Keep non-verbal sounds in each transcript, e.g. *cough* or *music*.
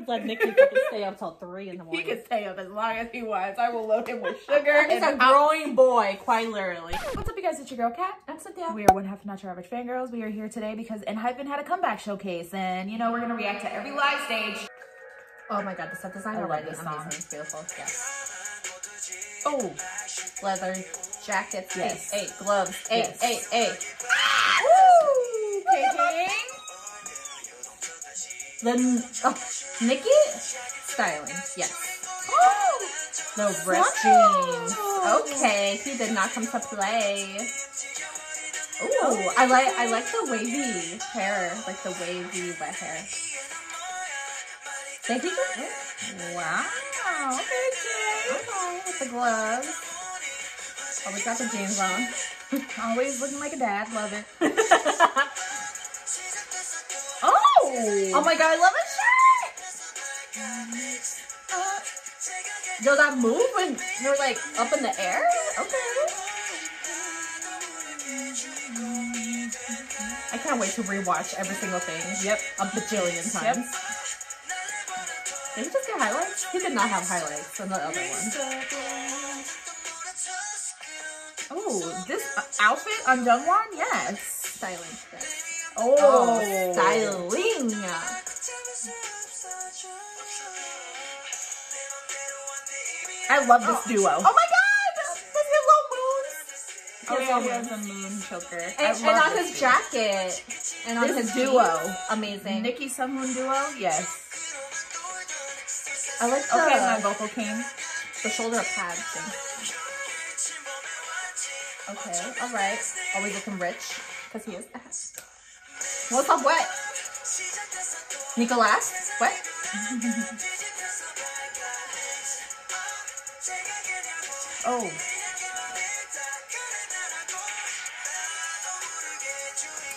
would let Niki stay up till three in the morning. He morning. can stay up as long as he wants. I will load him with sugar He's a growing boy, quite literally. What's up, you guys? It's your girl, Kat. That's a damn. We are one half of Not Your Average Fangirls. We are here today because Enhypen had a comeback showcase, and you know we're gonna react to every live stage. Oh my god, the set design I love already this amazing. It's beautiful. Yes. Oh, Leather jackets. Yes. Hey, hey, gloves. Hey, Yes. hey, hey. The oh, Niki styling. Yes. Oh! The ripped jeans. Okay, he did not come to play. Ooh, I like I like the wavy hair, like the wavy wet hair. Thank you. Wow. Okay, Jay. okay, with the gloves. Oh, we got the jeans on. Always looking like a dad. Love it. *laughs* oh. Oh my god, I love his shirt! Yo, that move when you're like up in the air? Okay. I can't wait to rewatch every single thing. Yep. A bajillion times. Yep. Did he just get highlights? He did not have highlights on the other one. Oh, this outfit on Jungwon? Yes. Styling. Oh, Oh, styling. I love this duo. Oh my god! At little moons. Oh, yeah, he has a moon choker. And, and on his duo. jacket. And on This his duo. Amazing. Niki Sunghoon duo? Yes. I like the, Okay, my vocal king. the shoulder pads thing. Okay, alright. Always looking rich. Because he is. Ass. What's up, what? Nicolas? What? *laughs* Oh.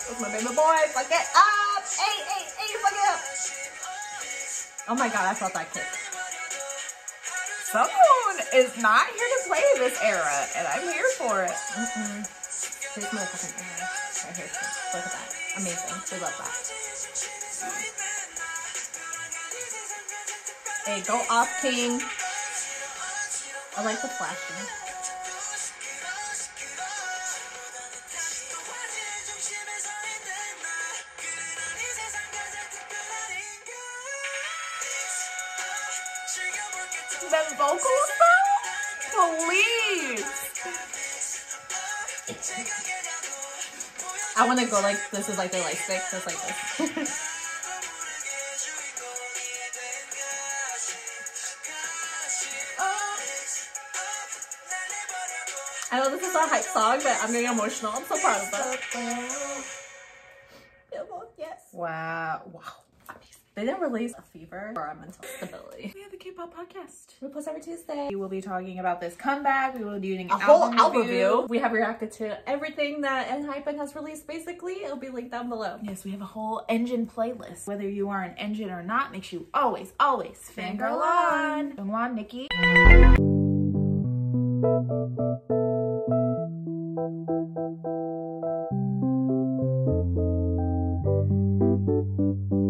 What's my baby boy? Fuck it up! Hey, hey, hey, fuck it up! Oh my god, I felt that kick. Sunghoon is not here to play this era, and I'm here for it. Here's my fucking area. Right here. Look at that. Amazing. We love that. Hey, go off, King. I like the flashing. The vocals? Please. I want to go like this is like their like six, just like this. *laughs* I know this is a hype song, but I'm getting emotional. I'm so proud of. Beautiful, yes. Wow. Wow. They didn't release a fever or a mental stability. we have a K-pop podcast. We post every Tuesday. We will be talking about this comeback. We will be doing a whole album review. We have reacted to everything that Enhypen has released basically. It'll be linked down below. Yes, we have a whole engene playlist. Whether you are an engene or not, makes you always, always fangirl on. Jungwon, Niki. Thank you.